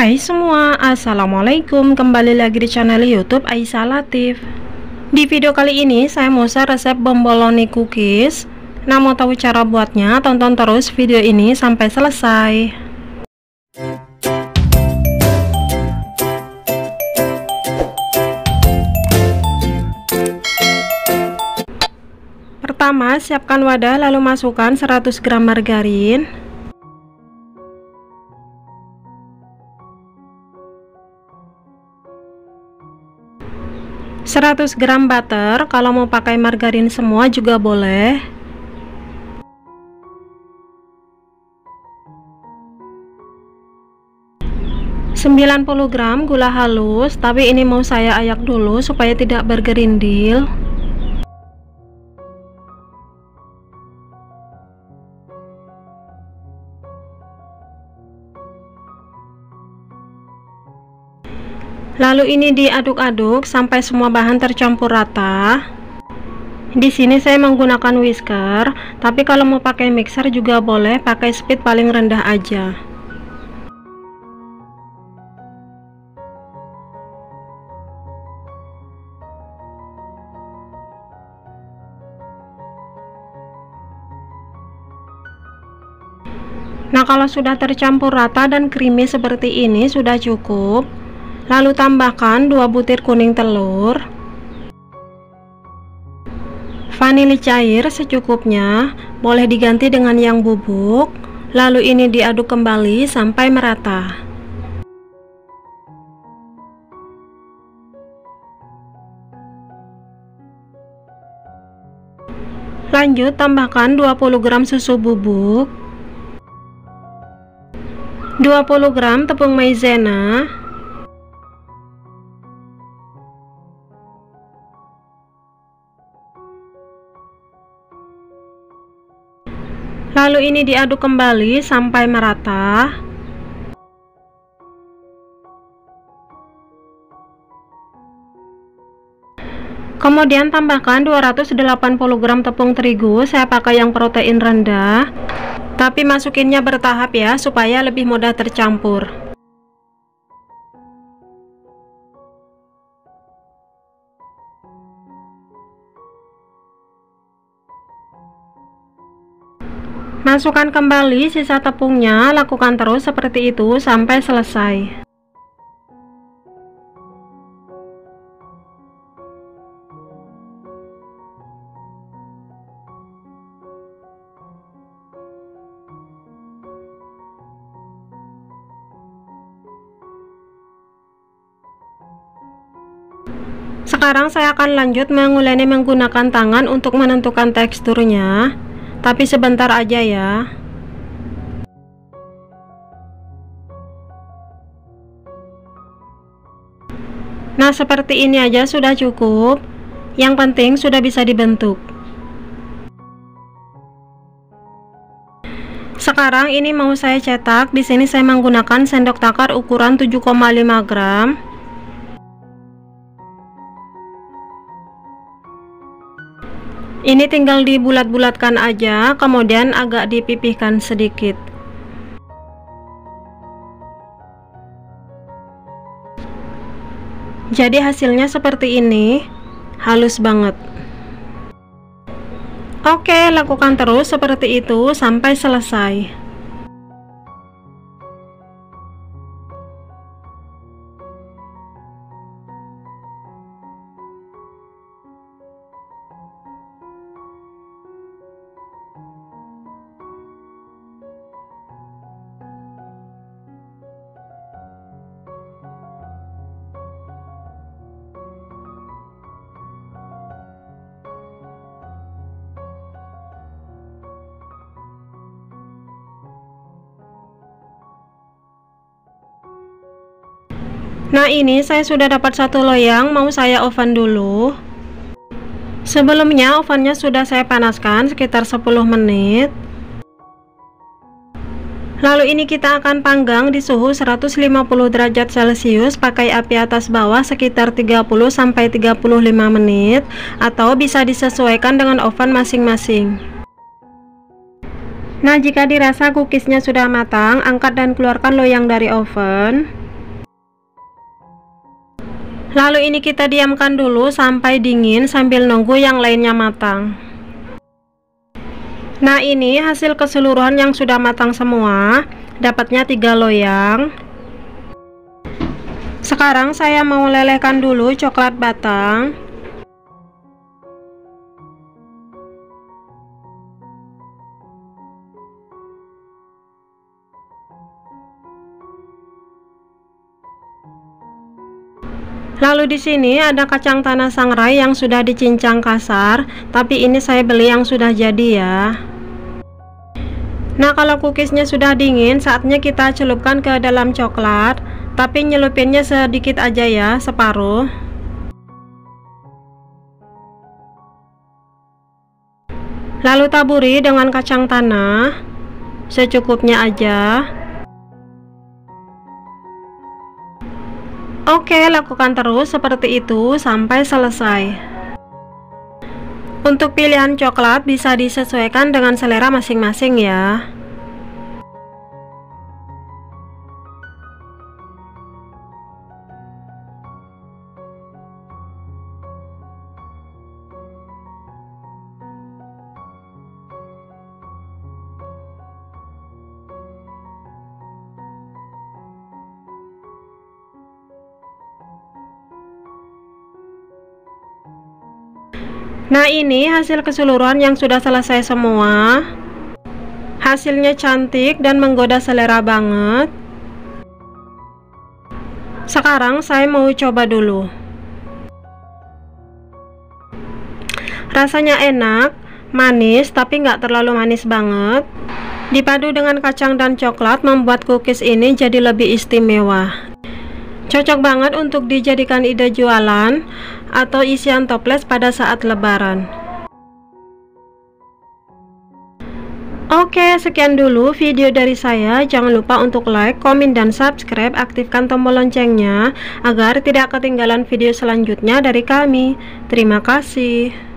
Hai semua, Assalamualaikum. Kembali lagi di channel youtube Aisyah Latif. Di video kali ini saya mau share resep bomboloni cookies. Nah mau tahu cara buatnya, tonton terus video ini sampai selesai. Pertama, siapkan wadah lalu masukkan 100 gram margarin 100 gram butter kalau mau pakai margarin semua juga boleh. 90 gram gula halus tapi ini mau saya ayak dulu supaya tidak bergerindil Lalu ini diaduk-aduk sampai semua bahan tercampur rata. Di sini saya menggunakan whisker, tapi kalau mau pakai mixer juga boleh pakai speed paling rendah aja. Nah kalau sudah tercampur rata dan creamy seperti ini sudah cukup Lalu tambahkan 2 butir kuning telur Vanili cair secukupnya Boleh diganti dengan yang bubuk Lalu ini diaduk kembali sampai merata. Lanjut tambahkan 20 gram susu bubuk 20 gram tepung maizena Lalu ini diaduk kembali sampai merata. Kemudian tambahkan 280 gram tepung terigu, saya pakai yang protein rendah. Tapi masukinnya bertahap ya, supaya lebih mudah tercampur. Masukkan kembali sisa tepungnya, lakukan terus seperti itu sampai selesai. Sekarang saya akan lanjut menguleni menggunakan tangan untuk menentukan teksturnya tapi sebentar aja ya Nah seperti ini aja sudah cukup Yang penting sudah bisa dibentuk Sekarang ini mau saya cetak. Di sini saya menggunakan sendok takar ukuran 7,5 gram. Ini tinggal dibulat-bulatkan aja kemudian agak dipipihkan sedikit. Jadi hasilnya seperti ini. Halus banget. Oke lakukan terus seperti itu sampai selesai Nah ini saya sudah dapat satu loyang. Mau saya oven dulu? Sebelumnya ovennya sudah saya panaskan sekitar 10 menit. Lalu ini kita akan panggang di suhu 150 derajat celcius pakai api atas bawah sekitar 30-35 menit atau bisa disesuaikan dengan oven masing-masing. Nah jika dirasa cookiesnya sudah matang angkat dan keluarkan loyang dari oven Lalu ini kita diamkan dulu sampai dingin sambil nunggu yang lainnya matang. Nah ini hasil keseluruhan yang sudah matang semua. Dapatnya tiga loyang. Sekarang saya mau lelehkan dulu coklat batang Lalu di sini ada kacang tanah sangrai yang sudah dicincang kasar, tapi ini saya beli yang sudah jadi ya. Nah, kalau cookiesnya sudah dingin, saatnya kita celupkan ke dalam coklat, tapi nyelupinnya sedikit aja ya, separuh. Lalu taburi dengan kacang tanah, secukupnya aja. Oke, lakukan terus seperti itu sampai selesai. Untuk pilihan coklat bisa disesuaikan dengan selera masing-masing ya. Nah ini hasil keseluruhan yang sudah selesai semua. Hasilnya cantik dan menggoda selera banget. Sekarang saya mau coba dulu. Rasanya enak, manis tapi nggak terlalu manis banget. Dipadu dengan kacang dan coklat membuat cookies ini jadi lebih istimewa. Cocok banget untuk dijadikan ide jualan atau isian toples pada saat lebaran. Oke, sekian dulu video dari saya. Jangan lupa untuk like, komen, dan subscribe. Aktifkan tombol loncengnya agar tidak ketinggalan video selanjutnya dari kami. Terima kasih.